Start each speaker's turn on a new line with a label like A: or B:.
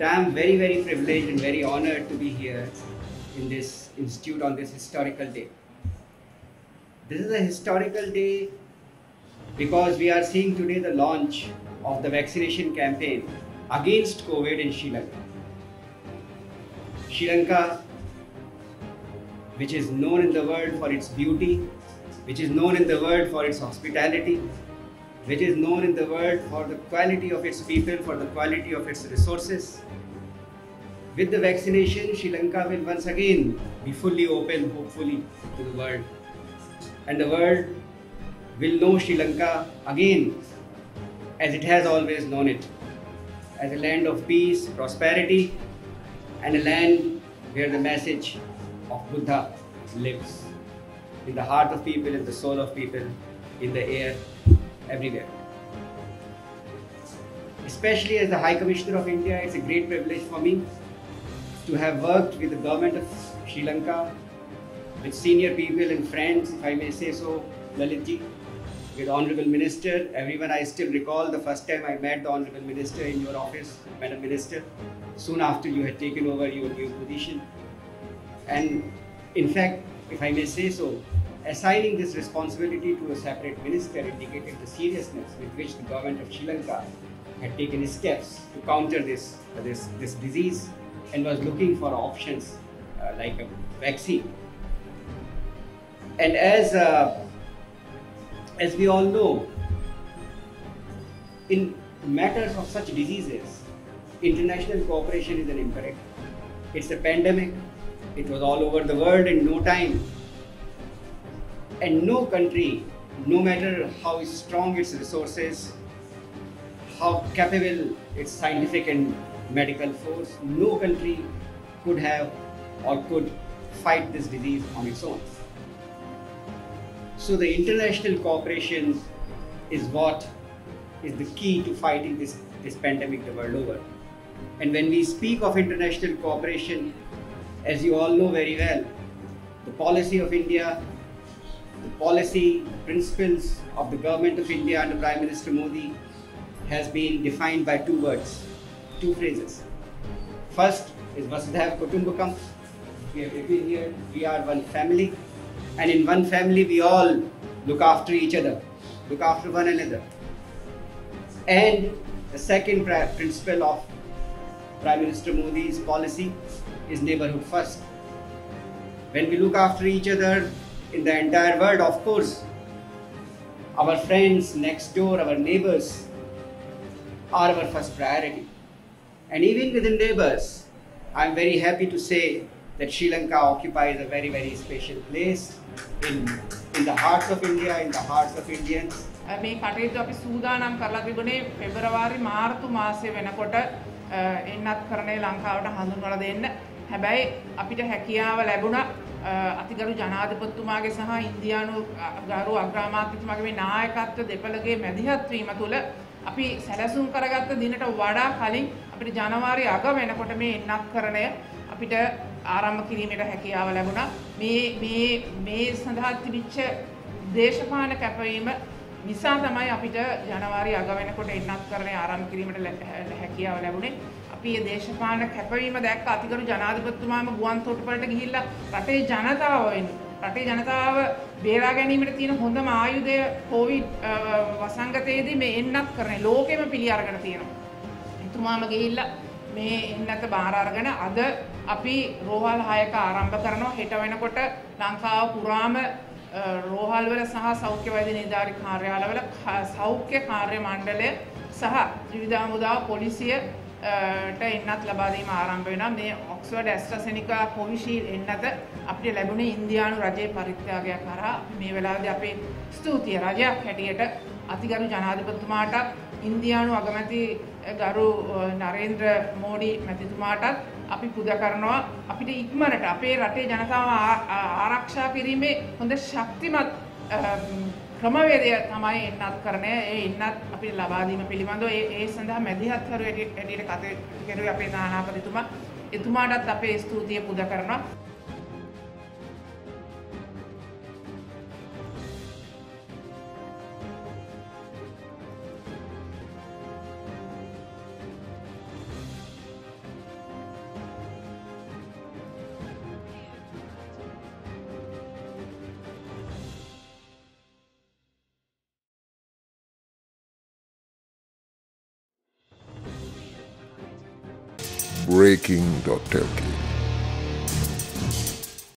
A: I am very, very privileged and very honored to be here in this institute on this historical day. This is a historical day because we are seeing today the launch of the vaccination campaign against COVID in Sri Lanka. Sri Lanka, which is known in the world for its beauty, which is known in the world for its hospitality, which is known in the world for the quality of its people, for the quality of its resources. With the vaccination, Sri Lanka will once again be fully open, hopefully, to the world. And the world will know Sri Lanka again as it has always known it as a land of peace, prosperity, and a land where the message of Buddha lives in the heart of people, in the soul of people, in the air, everywhere. Especially as the High Commissioner of India, it's a great privilege for me to have worked with the government of Sri Lanka, with senior people and friends, if I may say so, Lalitji, with Honorable Minister, everyone I still recall the first time I met the Honorable Minister in your office, Madam Minister, soon after you had taken over your new position. And in fact, if I may say so, assigning this responsibility to a separate minister indicated the seriousness with which the government of Sri Lanka had taken steps to counter this, this, this disease and was looking for options uh, like a vaccine. And as, uh, as we all know, in matters of such diseases, international cooperation is an imperative. It's a pandemic, it was all over the world in no time. And no country, no matter how strong its resources, how capable its scientific and medical force, no country could have or could fight this disease on its own. So the international cooperation is what is the key to fighting this, this pandemic the world over. And when we speak of international cooperation, as you all know very well, the policy of India, the policy principles of the government of India under Prime Minister Modi has been defined by two words, two phrases. First is Vasudhaiva Kutumbakam. We have written here, we are one family, and in one family we all look after each other, look after one another. And the second principle of Prime Minister Modi's policy is neighborhood first. When we look after each other in the entire world, of course, our friends next door, our neighbors are our first priority. And even within neighbors, I'm very happy to say that Sri Lanka occupies a very, very special place in, in the hearts of India, in the hearts of Indians.
B: මේ කටයුතු අපි සූදානම් කරලා තිබුණේ පෙබරවාරි මාර්තු මාසය වෙනකොට එන්නත් කරණය ලංකාවට හඳුන්වලා දෙන්න. හැබැයි අපිට හැකියාව ලැබුණා අතිගරු ජනාධිපතිතුමාගේ සහ ඉන්දියානු ගරු අග්‍රාමාත්‍යතුමාගේ මේ නායකත්ව දෙපළගේ මැදිහත් වීම තුළ අපි සැලසුම් කරගත්ත දිනට වඩා කලින් අපිට ජනවාරි අග වෙනකොට මේ එන්නත් කරණය අපිට ආරම්භ කිරීමට හැකියාව ලැබුණා. මේ මේ මේ සඳහා තිබිච්ච දේශපාලන කැපවීම නිසා තමයි අපිට ජනවාරි අග වෙනකොට එන්නත් කරණය ආරම්භ කිරීමට හැකියාව ලැබුණේ. අපි මේ දේශපාලන කැපවීම දැක්ක අතිගරු ජනාධිපතිතුමාම ගුවන් තොටුපළට ගිහිල්ලා රටේ ජනතාව රටේ ජනතාව බේරා ගැනීමට තියෙන හොඳම ආයුධය කොවිඩ් වසංගතයේදී මේ එන්නත් කරන්නේ ලෝකෙම පිළි අරගෙන තියෙනවා. එතුමාම ගිහිල්ලා මේ එන්නත බාර අරගෙන අද අපි රෝහල් 6ක ආරම්භ කරනවා හෙට වෙනකොට ලංකාව පුරාම රෝහල් වල සහ සෞඛ්‍ය වෛද්‍ය නිලධාරි කාර්යාලවල සෞඛ්‍ය කාර්ය මණ්ඩලය සහ ත්‍රිවිධ හමුදාව පොලිසිය ට එන්නත් ලබා දීම ආරම්භ වෙනවා. මේ ඔක්ස්ෆර්ඩ් ඇස්ට්‍රාසෙනිකා කොවිෂීල්ඩ් එන්නත අපිට ලැබුණේ ඉන්දියානු රජයේ පරිත්‍යාගයක් කරා මේ වෙලාවේදී අපේ ස්තුතිය රජයක් හැටියට අතිගරු ජනාධිපතිතුමාටත් ඉන්දියානු අගමැති ගරු නරේන්ද්‍ර මෝඩි මැතිතුමාටත් අපි පුද කරනවා. අපිට ඉක්මනට අපේ රටේ ජනතාව ආරක්ෂා කිරීමේ හොඳ ශක්තිමත් ක්‍රමවේදය තමයි එන්නත් කරණය ඒ එන්නත් අපි ලබාදීම පිළිබඳව ඒ ඒ සඳහා මැදිහත්කරු ඇටියට කටයුතු කෙරුවේ අපේ නානාපතිතුමා. එතුමාටත් අපේ ස්තුතිය පුද කරනවා.
C: breaking.lk.